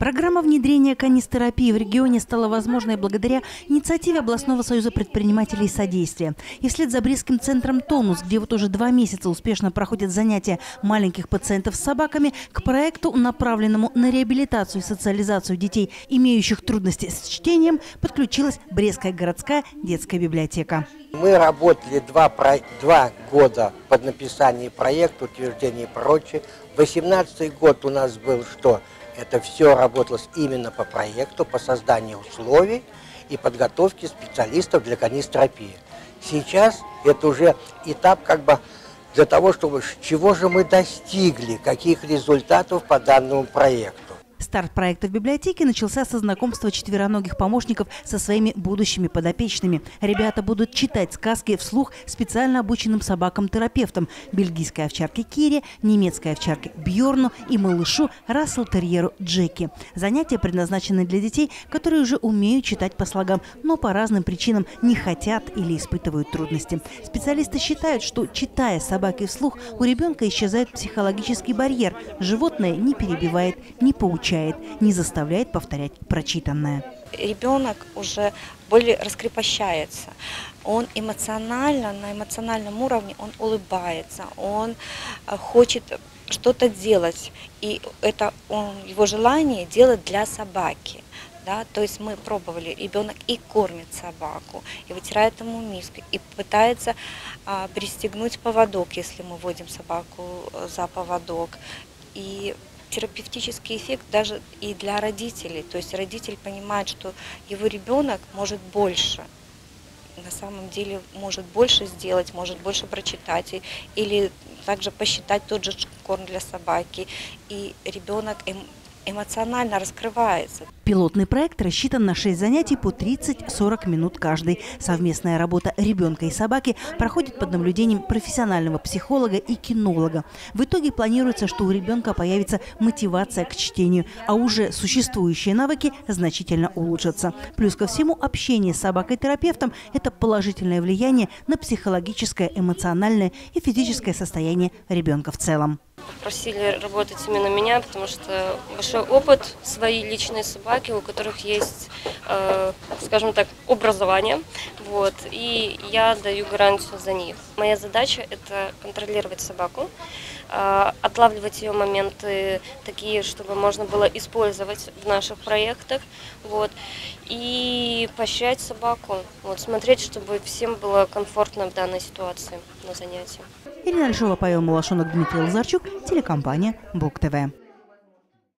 Программа внедрения канистерапии в регионе стала возможной благодаря инициативе областного союза предпринимателей содействия. И вслед за Брестским центром «Тонус», где вот уже два месяца успешно проходят занятия маленьких пациентов с собаками, к проекту, направленному на реабилитацию и социализацию детей, имеющих трудности с чтением, подключилась Брестская городская детская библиотека. Мы работали два, два года под написание проекта, утверждение и прочее. 18 год у нас был что? Это все работалось именно по проекту, по созданию условий и подготовке специалистов для канистерапии. Сейчас это уже этап как бы для того, чтобы чего же мы достигли, каких результатов по данному проекту. Старт проекта в библиотеке начался со знакомства четвероногих помощников со своими будущими подопечными. Ребята будут читать сказки вслух специально обученным собакам-терапевтам – бельгийской овчарке Кире, немецкой овчарке Бьорну и малышу Рассел-терьеру Джеки. Занятия предназначены для детей, которые уже умеют читать по слогам, но по разным причинам не хотят или испытывают трудности. Специалисты считают, что читая собаки вслух, у ребенка исчезает психологический барьер. Животное не перебивает, не поучает обучает, не заставляет повторять прочитанное. Ребенок уже более раскрепощается. Он эмоционально, на эмоциональном уровне он улыбается, он э, хочет что-то делать. И это он, его желание делать для собаки. Да, то есть мы пробовали, ребенок и кормит собаку, и вытирает ему миску, и пытается а, пристегнуть поводок, если мы вводим собаку э, за поводок. И терапевтический эффект даже и для родителей. То есть родитель понимает, что его ребенок может больше. На самом деле может больше сделать, может больше прочитать или также посчитать тот же корм для собаки. И ребенок эмоционально раскрывается. Пилотный проект рассчитан на 6 занятий по 30-40 минут каждый. Совместная работа ребенка и собаки проходит под наблюдением профессионального психолога и кинолога. В итоге планируется, что у ребенка появится мотивация к чтению, а уже существующие навыки значительно улучшатся. Плюс ко всему, общение с собакой-терапевтом – это положительное влияние на психологическое, эмоциональное и физическое состояние ребенка в целом. Просили работать именно меня, потому что большой опыт, свои личные собаки, у которых есть, э, скажем так, образование. Вот, и я даю гарантию за них. Моя задача – это контролировать собаку, э, отлавливать ее моменты такие, чтобы можно было использовать в наших проектах. Вот, и поощрять собаку, вот, смотреть, чтобы всем было комфортно в данной ситуации на занятии. Ирина Альшова, Павел Малашонок, Дмитрий Лазарчук, телекомпания Бук ТВ.